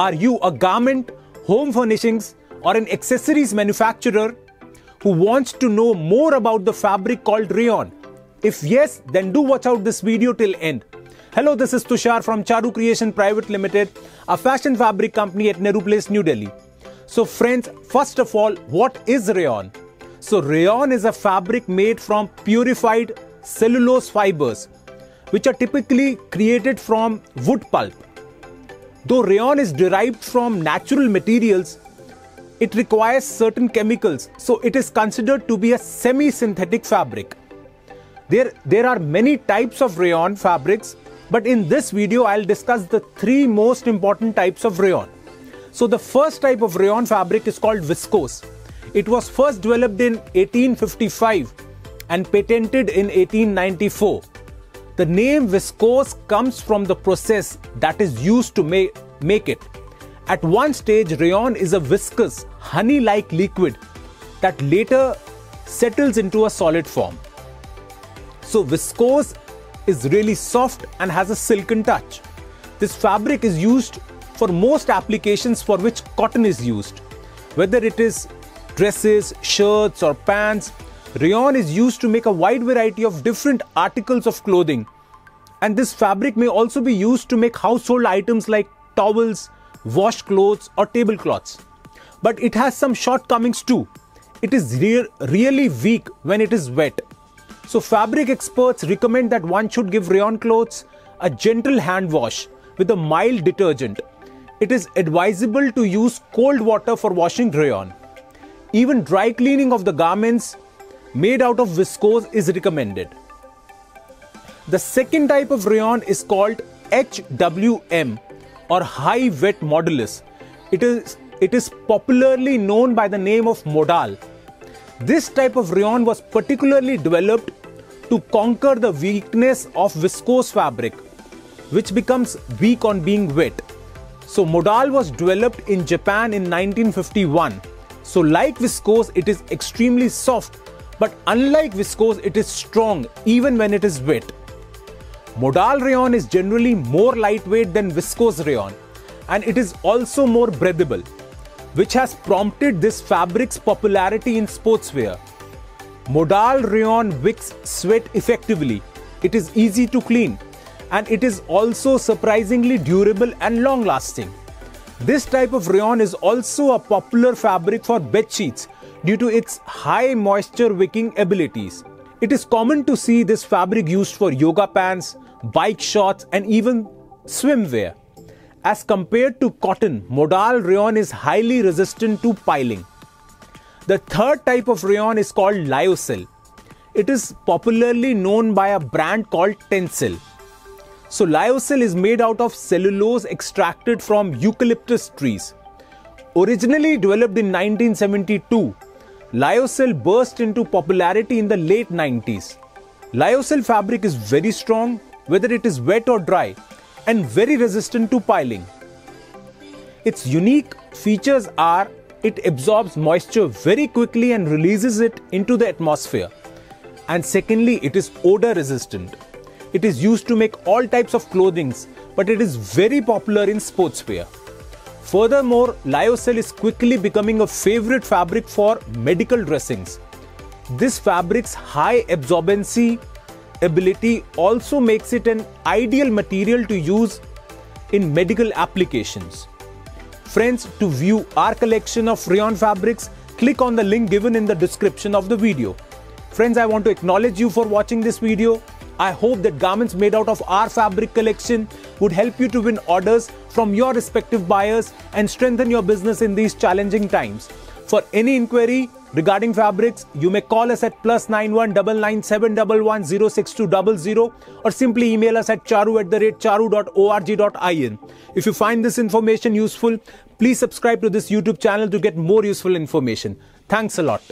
Are you a garment, home furnishings, or an accessories manufacturer who wants to know more about the fabric called rayon? If yes, then do watch out this video till end. Hello, this is Tushar from Charu Creation Private Limited, a fashion fabric company at Nehru Place, New Delhi. So friends, first of all, what is rayon? So rayon is a fabric made from purified cellulose fibers, which are typically created from wood pulp. Though rayon is derived from natural materials, it requires certain chemicals, so it is considered to be a semi-synthetic fabric. There, there are many types of rayon fabrics, but in this video I'll discuss the three most important types of rayon. So the first type of rayon fabric is called viscose. It was first developed in 1855 and patented in 1894. The name viscose comes from the process that is used to make, make it. At one stage, rayon is a viscous, honey like liquid that later settles into a solid form. So, viscose is really soft and has a silken touch. This fabric is used for most applications for which cotton is used. Whether it is dresses, shirts, or pants, Rayon is used to make a wide variety of different articles of clothing. And this fabric may also be used to make household items like towels, washed clothes, or tablecloths. But it has some shortcomings too. It is re- really weak when it is wet. So, fabric experts recommend that one should give rayon clothes a gentle hand wash with a mild detergent. It is advisable to use cold water for washing rayon. Even dry cleaning of the garments made out of viscose is recommended. The second type of rayon is called HWM or high wet modulus. It is, it is popularly known by the name of modal. This type of rayon was particularly developed to conquer the weakness of viscose fabric, which becomes weak on being wet. So, modal was developed in Japan in 1951. So, like viscose, it is extremely soft but unlike viscose, it is strong even when it is wet. Modal rayon is generally more lightweight than viscose rayon and it is also more breathable, which has prompted this fabric's popularity in sportswear. Modal rayon wicks sweat effectively. It is easy to clean and it is also surprisingly durable and long lasting. This type of rayon is also a popular fabric for bed sheets due to its high moisture wicking abilities. It is common to see this fabric used for yoga pants, bike shorts, and even swimwear. As compared to cotton, modal rayon is highly resistant to piling. The third type of rayon is called lyocell. It is popularly known by a brand called Tencel. So, lyocell is made out of cellulose extracted from eucalyptus trees. Originally developed in 1972, Lyocell burst into popularity in the late 90s. Lyocell fabric is very strong, whether it is wet or dry, and very resistant to piling. Its unique features are it absorbs moisture very quickly and releases it into the atmosphere. And secondly, it is odor resistant. It is used to make all types of clothing, but it is very popular in sportswear. Furthermore, lyocell is quickly becoming a favorite fabric for medical dressings. This fabric's high absorbency ability also makes it an ideal material to use in medical applications. Friends, to view our collection of rayon fabrics, click on the link given in the description of the video. Friends, I want to acknowledge you for watching this video. I hope that garments made out of our fabric collection would help you to win orders from your respective buyers and strengthen your business in these challenging times. For any inquiry regarding fabrics, you may call us at plus 91 or simply email us at charu at the rate charu.org.in. If you find this information useful, please subscribe to this YouTube channel to get more useful information. Thanks a lot.